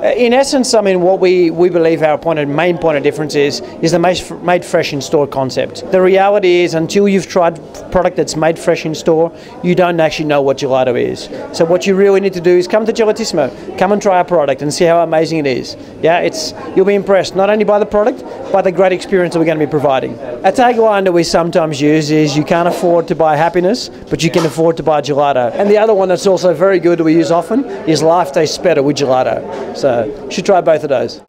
Uh, in essence, I mean, what we, we believe our point of, main point of difference is is the made, made fresh in store concept. The reality is, until you've tried product that's made fresh in store, you don't actually know what gelato is. So what you really need to do is come to Gelatissimo, come and try our product and see how amazing it is. Yeah, it's you'll be impressed not only by the product, but the great experience that we're going to be providing. A tagline that we sometimes use is you can't afford to buy happiness, but you can afford to buy gelato. And the other one that's also very good that we use often is life tastes better with gelato. So should try both of those.